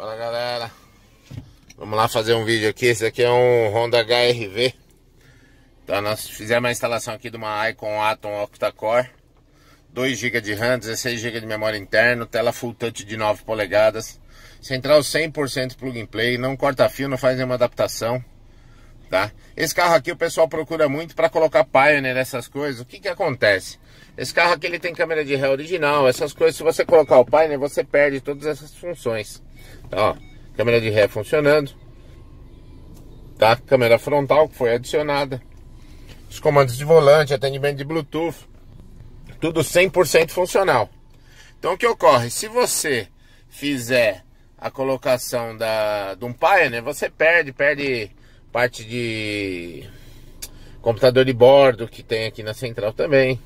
Fala galera, vamos lá fazer um vídeo aqui. Esse aqui é um Honda HRV. Então nós fizemos a instalação aqui de uma Icon Atom Octa-Core 2 GB de RAM, 16 GB de memória interna, tela Full Touch de 9 polegadas, central 100% plug and play, não corta fio, não faz nenhuma adaptação, tá? Esse carro aqui o pessoal procura muito para colocar Pioneer, essas coisas. O que que acontece? Esse carro aqui ele tem câmera de ré original, essas coisas, se você colocar o Pioneer, você perde todas essas funções. Ó, câmera de ré funcionando. Tá? Câmera frontal que foi adicionada. Os comandos de volante, atendimento de Bluetooth. Tudo 100% funcional. Então o que ocorre? Se você fizer a colocação da, de um Pioneer, você perde, perde parte de computador de bordo que tem aqui na central também,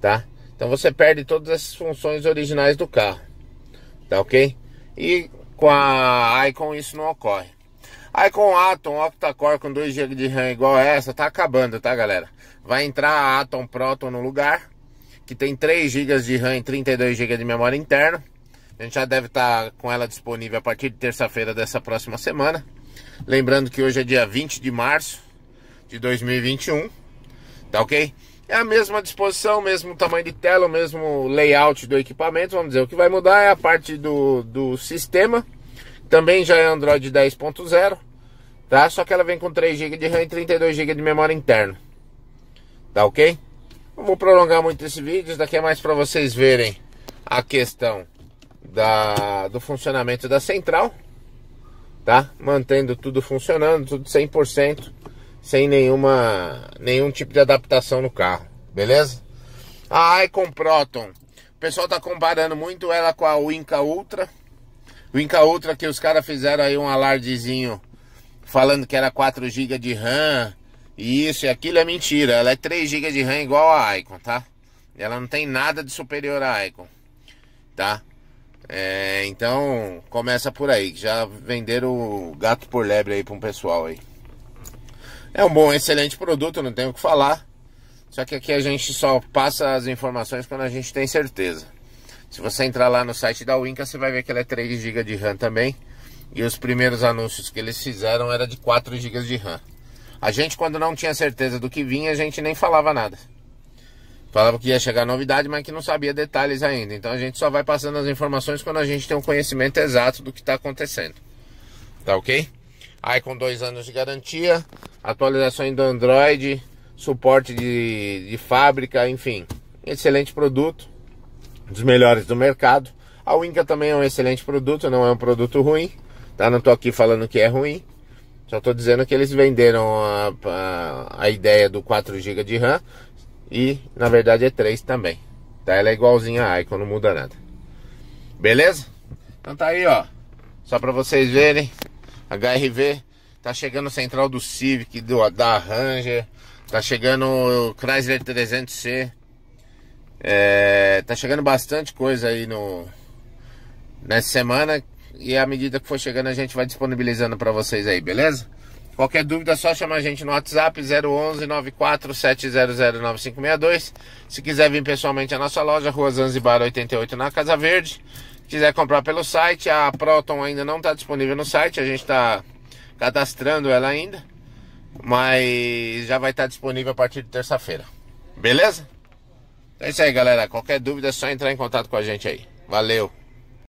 tá? Então você perde todas as funções originais do carro, tá ok? E com a Icon isso não ocorre. A Icon Atom Octa-Core com 2 GB de RAM igual essa tá acabando, tá galera? Vai entrar a Atom Proton no lugar, que tem 3 GB de RAM e 32 GB de memória interna. A gente já deve estar tá com ela disponível a partir de terça-feira dessa próxima semana. Lembrando que hoje é dia 20 de março de 2021, tá ok? É a mesma disposição, mesmo tamanho de tela, o mesmo layout do equipamento, vamos dizer. O que vai mudar é a parte do, do sistema. Também já é Android 10.0, tá? Só que ela vem com 3 GB de RAM e 32 GB de memória interna. Tá ok? Não vou prolongar muito esse vídeo, isso daqui é mais para vocês verem a questão da, do funcionamento da central, tá? Mantendo tudo funcionando, tudo 100% sem nenhuma nenhum tipo de adaptação no carro, beleza? A Icon Proton, o pessoal tá comparando muito ela com a Winca Ultra. Winca Ultra que os caras fizeram aí um alardezinho falando que era 4 GB de RAM, e isso e aquilo é mentira. Ela é 3 GB de RAM igual a Icon, tá? Ela não tem nada de superior à Icon, tá? É, então começa por aí, já venderam o gato por lebre aí para um pessoal aí. É um bom, excelente produto, não tenho o que falar. Só que aqui a gente só passa as informações quando a gente tem certeza. Se você entrar lá no site da Winca, você vai ver que ela é 3 GB de RAM também. E os primeiros anúncios que eles fizeram era de 4 GB de RAM. A gente, quando não tinha certeza do que vinha, a gente nem falava nada. Falava que ia chegar novidade, mas que não sabia detalhes ainda. Então a gente só vai passando as informações quando a gente tem um conhecimento exato do que está acontecendo. Tá ok? Aí com dois anos de garantia, atualizações do Android, suporte de, de fábrica, enfim. Excelente produto, dos melhores do mercado. A Winca também é um excelente produto, não é um produto ruim, tá? Não estou aqui falando que é ruim, só estou dizendo que eles venderam a, a, a, ideia do 4 GB de RAM e na verdade é 3 também, tá? Ela é igualzinha a Icon, não muda nada. Beleza? Então tá aí, ó. Só para vocês verem HRV, tá chegando o central do Civic, do, da Ranger, tá chegando o Chrysler 300C, é, tá chegando bastante coisa aí no nessa semana e à medida que for chegando a gente vai disponibilizando para vocês aí, beleza? Qualquer dúvida é só chamar a gente no WhatsApp 011 94 700 9562. Se quiser vir pessoalmente à nossa loja, Rua Zanzibar 88 na Casa Verde quiser comprar pelo site, a Proton ainda não está disponível no site, a gente está cadastrando ela ainda, mas já vai estar tá disponível a partir de terça-feira. Beleza? É isso aí, galera. Qualquer dúvida é só entrar em contato com a gente aí. Valeu!